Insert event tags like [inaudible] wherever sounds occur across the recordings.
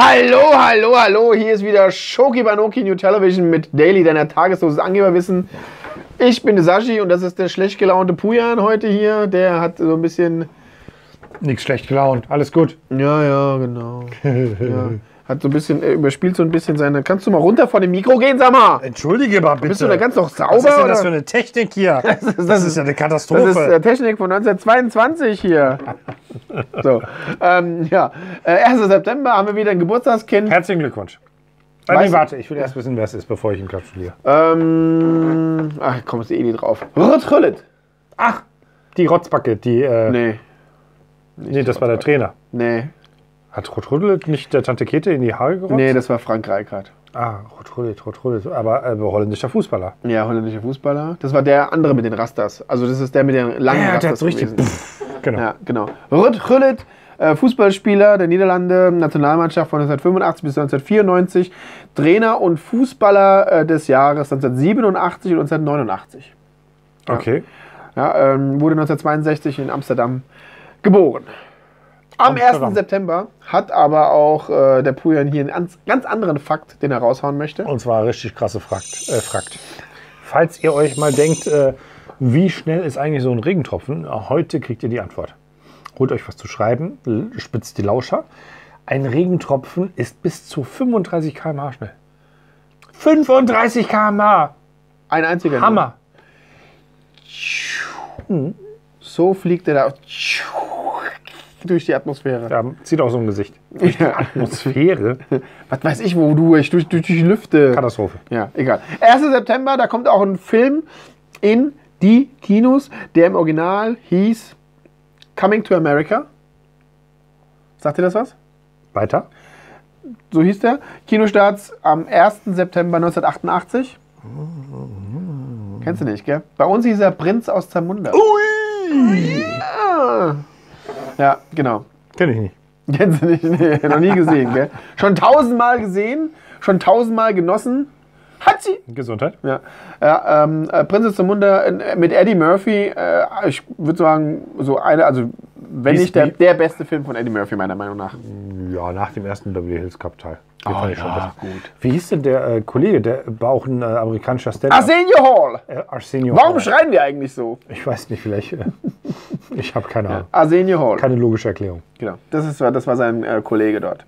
Hallo, hallo, hallo. Hier ist wieder Shoki Banoki New Television mit Daily, deiner Tagesdosis Angeberwissen. Ich bin Sashi und das ist der schlecht gelaunte Pujan heute hier. Der hat so ein bisschen. Nichts schlecht gelaunt, alles gut. Ja, ja, genau. ja. Hat so ein bisschen, er überspielt so ein bisschen seine. Kannst du mal runter von dem Mikro gehen, sag mal? Entschuldige mal bitte. Bist du da ganz noch sauber? Was ist denn das für eine Technik hier? [laughs] Das ist, das ja eine Das Katastrophe. ist äh, Technik von 1922 hier. [laughs] so, ähm, ja. Äh, 1. September haben wir wieder ein Geburtstagskind. Herzlichen Glückwunsch. Äh, Weißt nee, warte, ich will erst wissen, wer es ist, bevor ich ihn gratuliere. Ähm, ach, kommst du eh nicht drauf. Rut Rüllet. Ach, die Rotzbacke, die. Äh, nee. Nee, das war der Trainer. nee. Hat Rotrudelt nicht der Tante Kete in die Haare gerotzt? Nee, das war Frank Reichardt. Ah, Rotrudelt, Rotrudelt. Aber äh, holländischer Fußballer. Ja, holländischer Fußballer. Das war der andere mit den Rastas. Also das ist der mit den langen Ja, der Rastas hat so richtig. gewesen. Genau. Ja, genau. Rut Rüllet, äh, Fußballspieler der Niederlande, Nationalmannschaft von 1985 bis 1994, Trainer und Fußballer äh, des Jahres 1987 und 1989. Okay. Ja, ähm, wurde 1962 in Amsterdam geboren. Am Amsterdam. 1. September hat aber auch äh, der Pujan hier einen ganz, ganz anderen Fakt, den er raushauen möchte. Und zwar richtig krasse Frakt. Äh, Frakt. Falls ihr euch mal denkt, äh, wie schnell ist eigentlich so ein Regentropfen, heute kriegt ihr die Antwort. Holt euch was zu schreiben, spitzt die Lauscher. Ein Regentropfen ist bis zu 35 km/h schnell. 35 km/h! Ein einziger. Hammer! nur. So fliegt er da durch die Atmosphäre. Ja, zieht auch so ein Gesicht. Ja. Atmosphäre. [laughs] Was weiß ich, wo du durch, durch, durch die Lüfte. Katastrophe. Ja, egal. 1. September, da kommt auch ein Film in die Kinos, der im Original hieß Coming to America. Sagt ihr das was? Weiter. So hieß der. Kinostarts am 1. September 1988. Kennst du nicht, gell? Bei uns hieß er Prinz aus Zamunda. Ui! Ja. ja, genau. Kenn ich nicht. Kennst du nicht? Nee, noch nie gesehen, gell? Schon tausendmal gesehen, schon tausendmal genossen. Hat sie! Gesundheit. Ja, ja ähm, äh, Prinz aus Zamunda äh, mit Eddie Murphy, äh, ich würde sagen, so eine, also wenn nicht der, der beste Film von Eddie Murphy, meiner Meinung nach. Ja, nach dem ersten Beverly Hills Cup Teil. Den Oh fand ich schon ja, gut. Wie hieß denn der äh, Kollege? Der war auch ein äh, amerikanischer stand Arsenio Hall! Äh, Arsenio Warum Hall. schreien wir eigentlich so? Ich weiß nicht, vielleicht. Äh, [laughs] ich habe keine Ahnung. Arsenio Hall. Keine logische Erklärung. Genau. Das, ist, das war sein Kollege dort.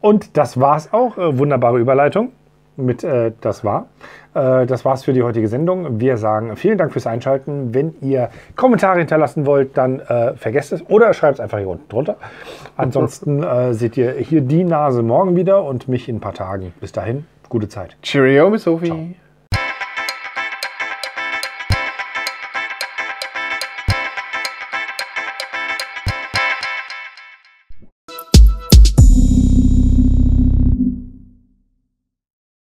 Und das war's auch. Wunderbare Überleitung mit äh, Das war. Äh, das war's für die heutige Sendung. Wir sagen vielen Dank fürs Einschalten. Wenn ihr Kommentare hinterlassen wollt, dann äh, vergesst es oder schreibt es einfach hier unten drunter. Ansonsten äh, seht ihr hier die Nase morgen wieder und mich in ein paar Tagen. Bis dahin, gute Zeit. Cheerio, Miss Sophie.